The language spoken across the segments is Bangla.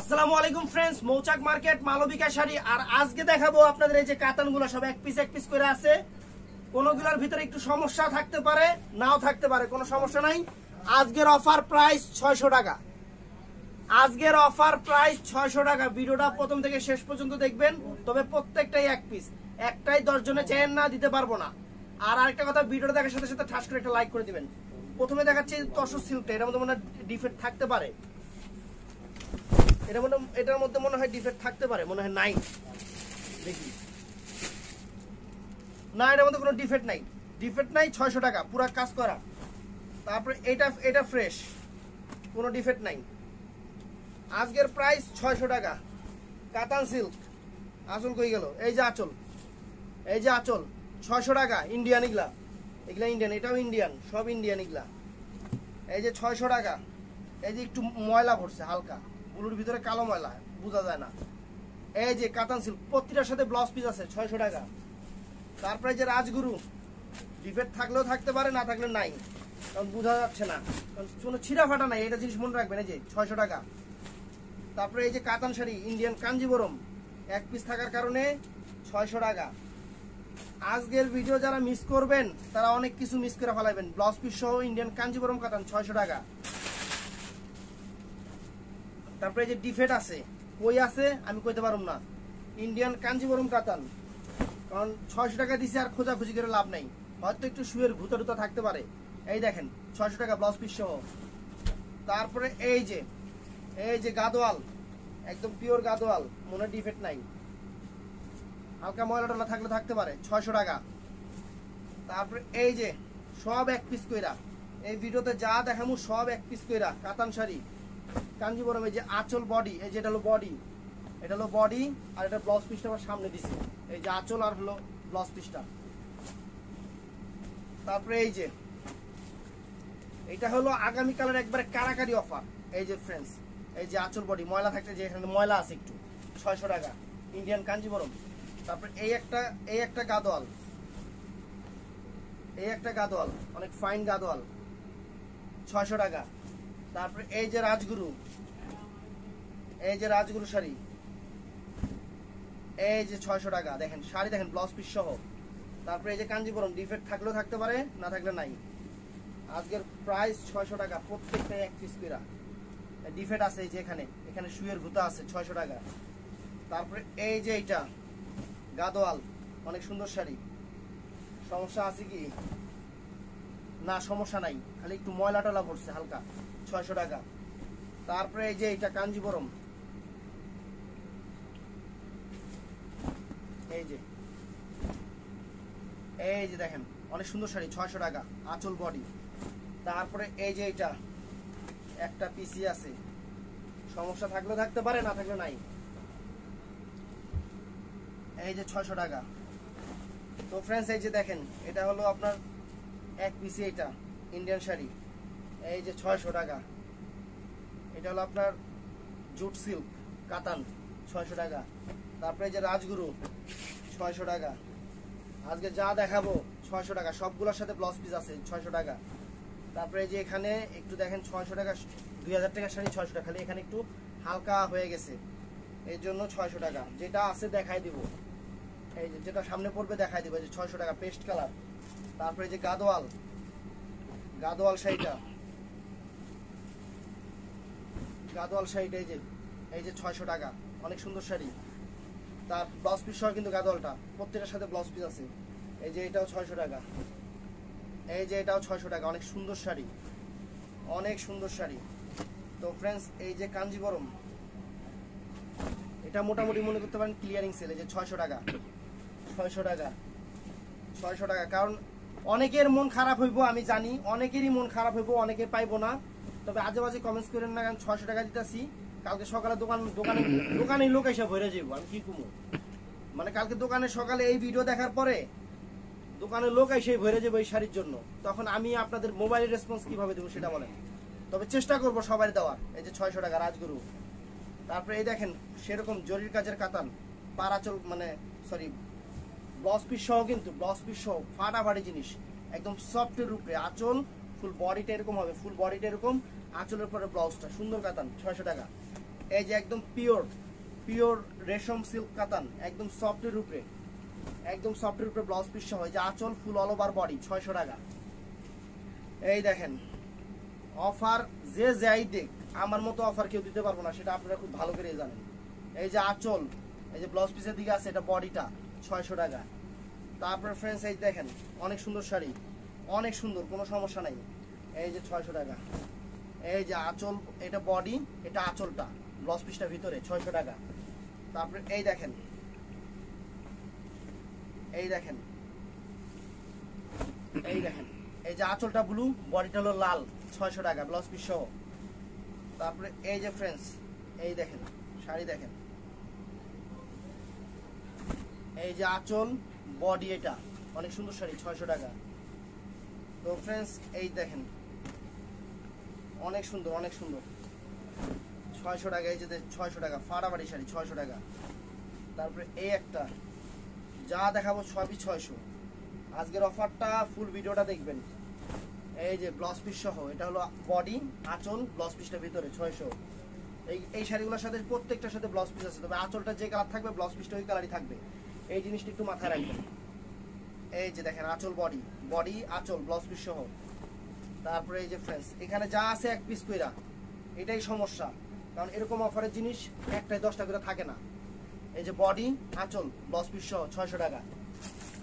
আসসালামু আলাইকুম ফ্রেন্ডস মৌচাক মার্কেট মালবিকা শাড়ি আর আজকে দেখাবো আপনাদের এই যে কাতানগুলো, সব এক পিস এক পিস করে আছে। কোনগুলোর ভিতরে একটু সমস্যা থাকতে পারে, নাও থাকতে পারে, কোনো সমস্যা নাই। আজকের অফার প্রাইস ছয়শো টাকা। আজকের অফার প্রাইস ছয়শো টাকা। ভিডিওটা প্রথম থেকে শেষ পর্যন্ত দেখবেন, তবে প্রত্যেকটাই এক পিস একটাই দশ জনে চেন না দিতে পারব না। আর আরেকটা কথা, ভিডিওটা দেখার সাথে সাথে ঠাস করে একটা লাইক করে দিবেন। প্রথমে দেখাচ্ছি তসর সিল্কটা এটার মধ্যে মনে ডিফেক্ট থাকতে পারে। এটার মধ্যে এটার মধ্যে মনে হয় ডিফেক্ট থাকতে পারে, মনে হয় নাই। দেখি। না, এটার মধ্যে কোনো ডিফেক্ট নাই। ডিফেক্ট নাই, ছয়শো টাকা, পুরো কাজ করা। তারপরে এটা এটা ফ্রেশ কোনো ডিফেক্ট নাই। আজকের প্রাইস ছয়শো টাকা। কাতান সিল্ক আঁচল কই গেল? এই যে আঁচল। এই যে আঁচল। ছয়শো টাকা ইন্ডিয়ান এগুলা। এগুলা ইন্ডিয়ান এটাও ইন্ডিয়ান সব ইন্ডিয়ান এগুলা। এই যে ছয়শো টাকা। এই যে একটু ময়লা পড়ছে, হালকা। বুলুর ভিতরে কালো ময়লা, বোঝা যায় না। এই যে কাতান সিল্ক প্রতিটার সাথে ব্লাউজ পিস আছে, ছয়শো টাকা। তারপরে যে রাজগুরু ডিফেক্ট থাকলেও থাকতে পারে, না থাকলে নাই। কারণ বোঝা যাচ্ছে না। কারণ কোনো ছিঁড়া ফাটা নাই, এটা জিনিস মনে রাখবেন, এই যে ছয়শো টাকা। তারপরে এই যে কাতান শাড়ি ইন্ডিয়ান কাঞ্জিবরম, এক পিস থাকার কারণে ছয়শো টাকা। আজকের ভিডিও যারা মিস করবেন, তারা অনেক কিছু মিস করে ফেলাবেন ব্লাউজ পিস সহ ইন্ডিয়ান কাঞ্জিবরম কাতান, ছয়শো টাকা। তারপরে যে ডিফেট আছে, কই আছে আমি কইতে পারুম না। ইন্ডিয়ান কাঞ্জিবরম কাতান কারণ ছয়শো টাকা দিছে আর খোঁজাখুঁজি করে লাভ নাই। হয়তো একটু শুয়ের ভূতা টুতা থাকতে পারে। এই দেখেন, ছয়শো টাকা ব্লাউজ পিস সহ। তারপরে এই যে এই যে গাদোয়াল, একদম পিওর গাদোয়াল, মনে ডিফেক্ট নাই। হালকা ময়লা টলা থাকলে থাকতে পারে, ছয়শো টাকা। তারপরে এই যে, সব এক পিস কইরা। এই ভিডিওতে যা দেখামু সব এক পিস কইরা, কাতান শাড়ি। কাঞ্জিবরম যে আঁচল বডি এই যে এটা হলো বডি এটা হলো বডি আর এটা ব্লাউজ পিসটা আমার সামনে দিছি। এই যে আঁচল আর হলো ব্লাউজ পিসটা তারপরে এই যে, এটা হলো আগামীকালের একবারে কারাকারি অফার এই যে ফ্রেন্ডস এই যে আঁচল বডি ময়লা থাকতে যে এখানে ময়লা আছে একটু, ছয়শো টাকা ইন্ডিয়ান কাঞ্জিবরম। তারপরে এই একটা এই একটা গাদোয়াল, এই একটা গাদোয়াল, অনেক ফাইন গাদোয়াল, ছয়শো টাকা। তারপরে এই যে রাজগুরু, এই যে রাজগুরু শাড়ি, এই যে ছয়শো টাকা, দেখেন, শাড়ি দেখেন ব্লাউজ পিস সহ। তারপরে এই যে কাঞ্জিপুরম ডিফেক্ট থাকলেও থাকতে পারে, না থাকলে নাই। আজকের প্রাইস ছয়শো টাকা প্রত্যেকটা এক পিস পেরা ডিফেক্ট আছে এই যে এখানে এখানে শুয়ের ভুতা আছে, ছয়শো টাকা। তারপরে এই যে এইটা, গাদোয়াল, অনেক সুন্দর শাড়ি। সমস্যা আছে কি? না, সমস্যা নাই, খালি একটু ময়লা টলা পড়ছে, হালকা। ছয়শো টাকা। তারপরে এই যে এটা কাঞ্জিবরম এই যে। এই যে দেখেন, অনেক সুন্দর শাড়ি, ছয়শো টাকা, আঁচল বডি। তারপরে এই যে এটা, একটা পিসি আছে। সমস্যা থাকলে থাকতে পারে, না থাকলে নাই। এই যে ছয়শো টাকা। তো ফ্রেন্ডস এই যে দেখেন, এটা হলো আপনার এক পিসি এটা ইন্ডিয়ান শাড়ি। এই যে ছয়শো টাকা। এটা হলো আপনার জুট সিল্ক কাতান ছয়শো টাকা। তারপরে যে রাজগুরু, ছয়শো টাকা। আজকে যা দেখাবো, ছয়শো টাকা। সবগুলোর সাথে ব্লাউজ পিস আছে, ছয়শো টাকা। তারপরে যে এখানে একটু দেখেন, ছয়শো টাকা, দুই হাজার টাকার শাড়ি, ছয়শো টাকা। খালি এখানে একটু হালকা হয়ে গেছে। এর জন্য ছয়শো টাকা। যেটা আছে দেখাই দিব। এই যে যেটা সামনে পড়বে দেখাই দিব। যে ছয়শো টাকা, পেস্ট কালার। তারপরে যে গাদোয়াল। গাদোয়াল শাড়িটা। গাদোয়াল শাড়িটা এই যে এই যে ছয়শো টাকা, অনেক সুন্দর শাড়ি। তার ব্লাউজ পিস সহ কিন্তু গাদোয়ালটা প্রত্যেকের সাথে ব্লাউজ পিস আছে। এই যে এটাও ছয়শো টাকা। এই যে এটাও ছয়শো টাকা, অনেক সুন্দর শাড়ি। অনেক সুন্দর শাড়ি। তো ফ্রেন্ডস এই যে কাঞ্জিবরম এটা মোটামুটি মনে করতে পারেন ক্লিয়ারিং সেল এই যে ছয়শো টাকা। ছয়শো টাকা। ছয়শো টাকা। কারণ অনেকের মন খারাপ হইব, আমি জানি, অনেকেরই মন খারাপ হইব, অনেকে পাইবো না। তবে আজে বাজে কমেন্টস করেন না কারণ ছয়শো টাকা দিতেছি। কালকে সকালে দোকান, দোকানে দোকানে লোক এসে ভরে যাব আমি কি কমু? মানে কালকে দোকানে, সকালে এই ভিডিও দেখার পরে দোকানে লোক এসে ভরে যাব এই শাড়ির জন্য। তখন আমি আপনাদের মোবাইল রেসপন্স কীভাবে দেবো সেটা বলেন। তবে চেষ্টা করব সবাই দেওয়ার, এই যে ছয়শো টাকা রাজগুরু। তারপরে এই দেখেন, সেরকম জরির কাজের কাতান পারাচল মানে সরি ব্লাউজ পিস সহ কিন্তু ব্লাউজ পিস সহ ফাটাফাটি জিনিস, একদম সফটের উপরে, আঁচল ফুল বডিটা এরকম হবে ফুল বডিটা এরকম, আঁচলের পরে ব্লাউজটা, সুন্দর কাতান, ছয়শো টাকা। এই যে একদম পিওর পিওর রেশম সিল্ক কাতান, একদম সফটের উপরে, একদম সফটের উপরে ব্লাউজ পিস সহ যে আঁচল ফুল অল ওভার বডি ছয়শো টাকা। এই দেখেন অফার যে যাই দেখ আমার মতো অফার কেউ দিতে পারব না, সেটা আপনারা খুব ভালো করে জানেন। এই যে আঁচল, এই যে ব্লাউজ পিসের দিকে আছে, এটা বডিটা ছয়শো টাকা। তারপরে ফ্রেন্ডস এই দেখেন, অনেক সুন্দর শাড়ি। অনেক সুন্দর, কোনো সমস্যা নাই। এই যে ছয়শো টাকা। এই যে আঁচল, এটা বডি এটা আঁচলটা ব্লাউজ পিসটা ভিতরে, ছয়শো টাকা। তারপরে এই দেখেন। এই দেখেন। এই দেখেন। এই যে আঁচলটা ব্লু বডিটা হলো লাল, ছয়শো টাকা ব্লাউজ পিস সহ। তারপরে এই যে ফ্রেন্ডস এই দেখেন, শাড়ি দেখেন। এই যে আঁচল বডি এটা, অনেক সুন্দর শাড়ি, ছয়শো টাকা। তো ফ্রেন্ডস এই দেখেন। অনেক সুন্দর অনেক সুন্দর। ছয়শো টাকা, এই যে ছয়শো টাকা ফাড়াবাড়ি শাড়ি, ছয়শো টাকা। তারপরে এই একটা। যা দেখাবো সবই ছয়শো। আজকের অফারটা ফুল ভিডিওটা দেখবেন। এই যে ব্লাউজ পিস সহ, এটা হলো বডি আঁচল ব্লাউজ পিসটা ভিতরে, ছয়শো। এই এই শাড়িগুলোর সাথে প্রত্যেকটার সাথে ব্লাউজ পিস আছে। তবে আঁচলটা যে কালার থাকবে ব্লাউজ পিসটা ওই কালারই থাকবে। এই জিনিসটা একটু মাথায় রাখবেন। এই যে দেখেন, আঁচল বডি বডি আঁচল ব্লাউজ পিস সহ। তারপরে এই যে ফ্রেন্ডস এখানে যা আছে এক পিস কইরা, এটাই সমস্যা। কারণ এরকম অফারের জিনিস একটাই দশটা করে থাকে না। এই যে বডি আঁচল ব্লাউজ পিস সহ, ছয়শো টাকা।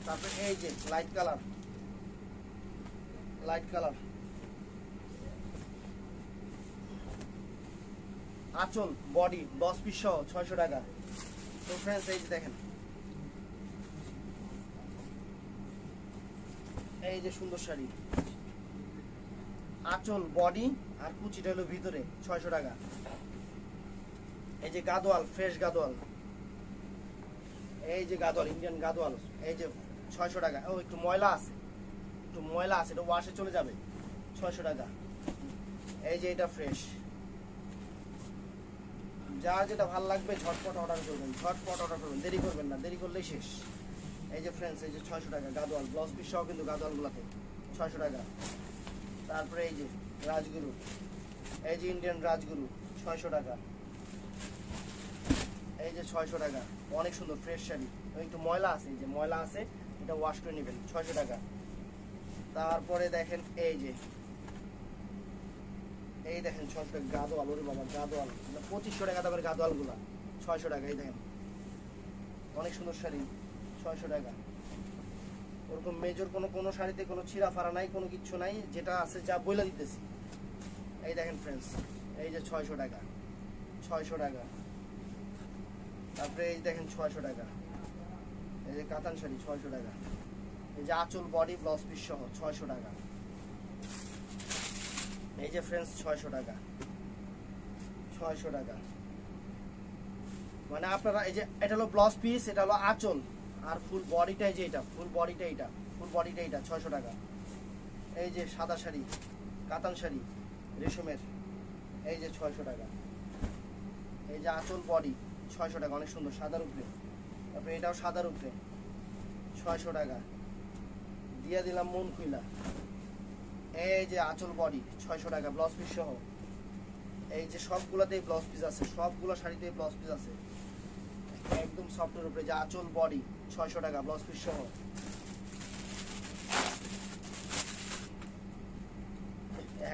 তারপরে এই যে লাইট কালার লাইট কালার আঁচল বডি দশ পিস সহ, ছয়শো টাকা। তো ফ্রেন্ডস এই যে দেখেন এই যে সুন্দর শাড়ি। আঁচল বডি আর কুচিটা হলো ভিতরে, ছয়শো টাকা। এই যে গাদোয়াল ফ্রেশ গাদোয়াল। এই যে গাদোয়াল ইন্ডিয়ান গাদোয়াল, এই যে ছয়শো টাকা। ও, একটু ময়লা আছে। একটু ময়লা আছে, এটা ওয়াশে চলে যাবে। ছয়শো টাকা। এই যে এটা ফ্রেশ যা যেটা ভালো লাগবে, ঝটপট অর্ডার করবেন, ঝটপট অর্ডার করবেন। দেরি করবেন না, দেরি করলেই শেষ। এই যে ফ্রেন্ডস এই যে ছয়শো টাকা, গাদোয়াল ব্লাউজ পিস সহ কিন্তু গাদোয়ালগুলোতে ছয়শো টাকা। তারপরে এই যে রাজগুরু, এই যে ইন্ডিয়ান রাজগুরু, ছয়শো টাকা। এই যে ছয়শো টাকা, অনেক সুন্দর ফ্রেশ শাড়ি। একটু ময়লা আছে যে ময়লা আছে, এটা ওয়াশ করে নেবেন, ছয়শো টাকা। তারপরে দেখেন এই যে, এই দেখেন ছয়শো টাকা গাদোয়াল, ওরে বাবা, গাদোয়াল। পঁচিশশো টাকা দামের গাদোয়ালগুলা ছয়শো টাকা, এই দেখেন। অনেক সুন্দর শাড়ি। ছয়শো টাকা। ওরকম মেজর কোনো কোনো শাড়িতে কোনো ছিঁড়া ফাড়া নাই, কোনো কিচ্ছু নাই, যেটা আছে যা বইলা দিতেছি। এই দেখেন ফ্রেন্ডস এই যে ছয়শো টাকা ছয়শো টাকা। তারপরে এই দেখেন ছয়শো টাকা। এই যে কাতান শাড়ি, ছয়শো টাকা। এই যে আঁচল বডি ব্লাউজ পিস সহ, ছয়শো টাকা। এই যে ফ্রেন্ডস ছয়শো টাকা। ছয়শো টাকা। মানে আপনারা এই যে, এটা হলো ব্লাউজ পিস এটা হলো আঁচল। আর ফুল বডিটাই যে এটা ফুল বডিটা এটা ফুল বডিটা এটা ছয়শো টাকা। এই যে সাদা শাড়ি কাতান শাড়ি, রেশমের, এই যে ছয়শো টাকা। এই যে আঁচল বডি ছয়শো টাকা, অনেক সুন্দর সাদার উপরে তারপরে এটাও সাদার উপরে ছয়শো টাকা। দিয়ে দিলাম মন খুইলা। এই যে আঁচল বডি ছয়শো টাকা ব্লাউজ পিস সহ। এই যে সবগুলোতেই ব্লাউজ পিস আছে, সবগুলো শাড়িতেই ব্লাউজ পিস আছে। একদম সফটের উপরে, যে আঁচল বডি ছয়শো টাকা ব্লাউজ পিস সহ।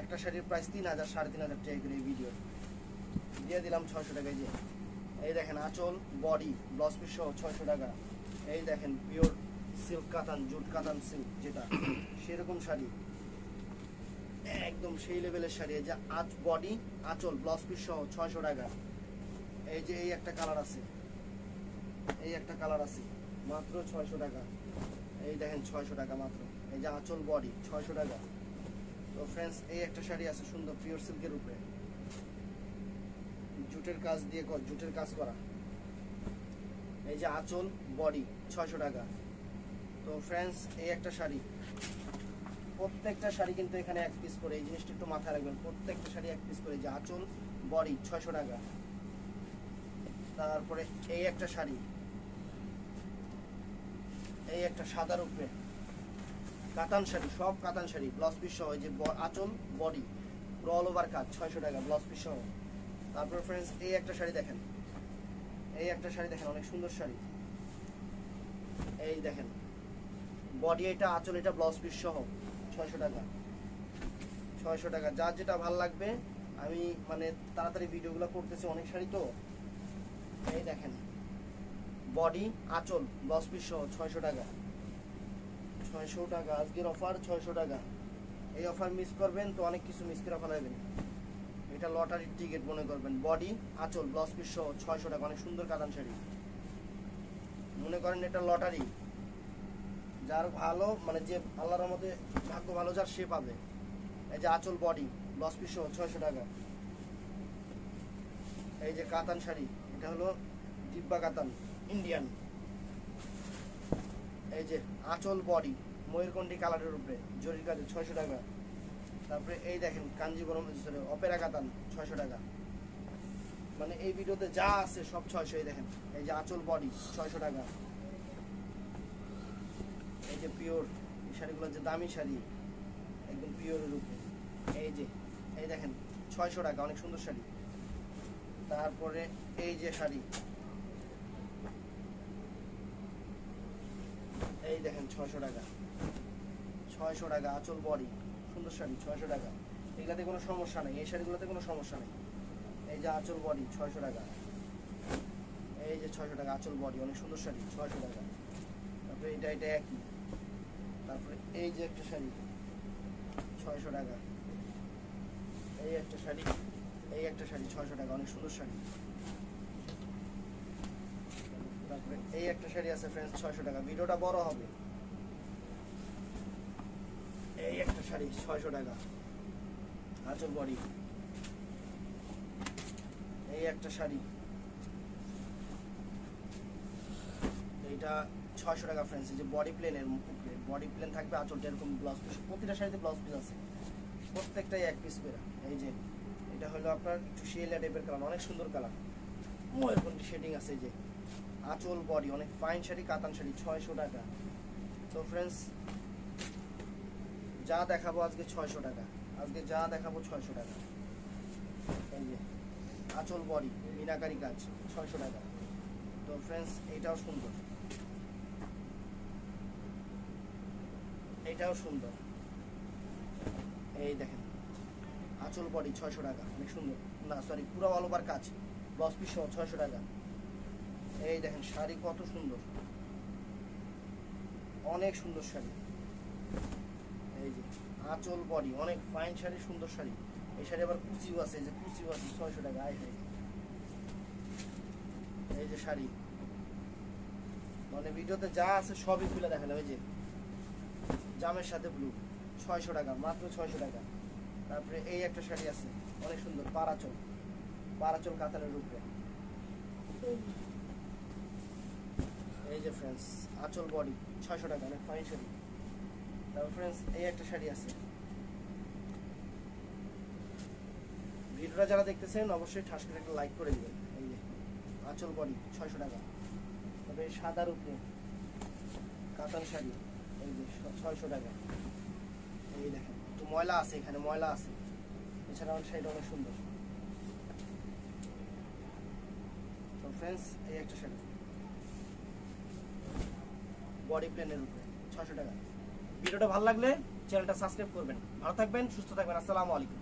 একটা শাড়ির প্রাইস তিন হাজার, সাড়ে তিন হাজার টাকা এই ভিডিও দিয়ে দিলাম ছয়শো টাকা এই যে। এই দেখেন আঁচল বডি ব্লাউজ পিস সহ ছয়শো টাকা। এই দেখেন pure silk katan, jute katan silk যেটা। সেরকম শাড়ি। একদম সেই লেভেলের শাড়ি যে আঁচ বডি আঁচল ব্লাউজ পিস সহ ছয়শো টাকা। এই যে এই একটা কালার আছে। এই একটা কালার আছে, মাত্র ছয়শো টাকা। এই দেখেন ছয়শো টাকা মাত্র। এই যে আঁচল বডি ছয়শো টাকা। তো ফ্রেন্ডস এই একটা শাড়ি আছে সুন্দর পিওর সিল্কের উপরে। জুটের কাজ দিয়ে জুটের কাজ করা। এই যে আঁচল বডি ছয়শো টাকা। তো ফ্রেন্ডস এই একটা শাড়ি। প্রত্যেকটা শাড়ি কিন্তু এখানে এক পিস করে, এই জিনিসটা একটু মাথায় রাখবেন। প্রত্যেকটা শাড়ি এক পিস করে যে আঁচল বডি ছয়শো টাকা। তারপরে এই একটা শাড়ি। এই একটা সাদার উপরে কাতান শাড়ি, সব কাতান শাড়ি ব্লাউজ পিস সহ যে আঁচল বডি অল ওভার কাজ ছয়শো টাকা ব্লাউজ পিস সহ। তারপর ফ্রেন্ডস এই একটা শাড়ি দেখেন। এই একটা শাড়ি দেখেন, অনেক সুন্দর শাড়ি। এই দেখেন বডি এটা, আঁচল এটা ব্লাউজ পিস সহ, ছয়শো টাকা। ছয়শো টাকা, যার যেটা ভালো লাগবে, আমি মানে তাড়াতাড়ি ভিডিওগুলো করতেছি অনেক শাড়ি তো। এই দেখেন। বডি, আঁচল ব্লাউজ পিস সহ ছয়শো টাকা। ছয়শো টাকা, আজকের অফার ছয়শো টাকা। এই অফার মিস করবেন তো অনেক কিছু মিস করে ফেলাবেন এটা লটারির টিকিট মনে করবেন। বডি, আঁচল ব্লাউজ পিস সহ ছয়শো টাকা। অনেক সুন্দর কাতান শাড়ি। মনে করেন এটা লটারি যার ভালো মানে যে আল্লাহর মধ্যে ভাগ্য ভালো, যার সে পাবে। এই যে আঁচল, বডি ব্লাউজ পিস সহ ছয়শো টাকা। এই যে কাতান শাড়ি, এটা হলো দিব্যা কাতান। ইন্ডিয়ান এই যে আঁচল বডি ময়ূরকণ্ঠী কালারের উপরে জরির কাজে ছয়শো টাকা। তারপরে এই দেখেন কাঞ্জিবরম sorry, অপেরা কাতান ছয়শো টাকা। মানে এই ভিডিওতে যা আছে সব ছয়শো এই দেখেন এই যে আঁচল বডি ছয়শো টাকা। এই যে পিওর এই শাড়িগুলো যে দামি শাড়ি একদম পিওরের উপরে। এই যে এই দেখেন ছয়শো টাকা অনেক সুন্দর শাড়ি। তারপরে এই যে শাড়ি এই দেখেন ছয়শো টাকা। ছয়শো টাকা, আঁচল বডি, সুন্দর শাড়ি, ছয়শো টাকা। এগুলাতে কোনো সমস্যা নেই, এই শাড়িগুলোতে কোনো সমস্যা নেই। এই যে আঁচল বডি, ছয়শো টাকা। এই যে ছয়শো টাকা, আঁচল বডি, অনেক সুন্দর শাড়ি, ছয়শো টাকা। তারপরে এটা এটা একই। তারপরে এই যে একটা শাড়ি, ছয়শো টাকা। এই একটা শাড়ি, এই একটা শাড়ি, ছয়শো টাকা, অনেক সুন্দর শাড়ি তারপরে এই একটা শাড়ি আছে ফ্রেন্ডস ছয়শো টাকা। ভিডিওটা বড় হবে। এই একটা শাড়ি, ছয়শো টাকা। আঁচল বডি। এই একটা শাড়ি। এইটা ছয়শো টাকা ফ্রেন্ডস যে বডি প্লেনের উপরে। বডি প্লেন থাকবে আঁচলটা এরকম ব্লাউজ পিস প্রতিটা শাড়িতে ব্লাউজ পিস আছে। প্রত্যেকটাই এক পিস করে। এই যে, এটা হলো আপনার একটু শিয়েলা টাইপের কালার অনেক সুন্দর কালার ময়ূরকণ্ঠী শেডিং আছে যে। আঁচল বডি অনেক ফাইন শাড়ি, কাতান শাড়ি, ছয়শো টাকা। তো ফ্রেন্ডস যা দেখাবো আজকে ছয়শো টাকা। আজকে যা দেখাবো ছয়শো টাকা। এই যে, আঁচল বডি মিনাকারি কাজ, ছয়শো টাকা। তো ফ্রেন্ডস এইটাও সুন্দর। এইটাও সুন্দর। এই দেখেন, আঁচল বডি ছয়শো টাকা, অনেক সুন্দর। না সরি পুরো অল ওভার কাজ ব্লাউজ পিস ছয়শো টাকা। এই দেখেন শাড়ি কত সুন্দর। অনেক সুন্দর শাড়ি। এই যে, আঁচল বডি, অনেক ফাইন শাড়ি, সুন্দর শাড়ি। এই শাড়ি আবার কুচিও আছে যে কুচিও আছে, ছয়শো টাকা, আয় হায়। এই যে শাড়ি। মানে ভিডিওতে যা আছে সবই খুলে দেখালাম, এই যে। জামের সাথে ব্লু ছয়শো টাকা, মাত্র ছয়শো টাকা। তারপরে এই একটা শাড়ি আছে, অনেক সুন্দর, পারাচল। পারাচল কাতারের উপরে। এই যে ফ্রেন্ডস আঁচল বডি ছয়শো টাকা অনেক ফাইন শাড়ি। তারপর ফ্রেন্ডস এই একটা শাড়ি আছে। ভিডিওটা যারা দেখতেছেন, অবশ্যই ঠাস করে একটা লাইক করে দিবেন। এই যে, আঁচল বডি ছয়শো টাকা। তবে সাদার উপরে কাতান শাড়ি, এই যে ছয়শো টাকা। এই দেখেন, একটু ময়লা আছে এখানে, ময়লা আছে। এছাড়া আমার শাড়িটা অনেক সুন্দর। তো ফ্রেন্ডস এই একটা শাড়ি। বডি প্লেনের উপরে ছশো টাকা। ভিডিওটা ভালো লাগলে চ্যানেলটা সাবস্ক্রাইব করবেন। ভালো থাকবেন, সুস্থ থাকবেন। আসসালামু আলাইকুম।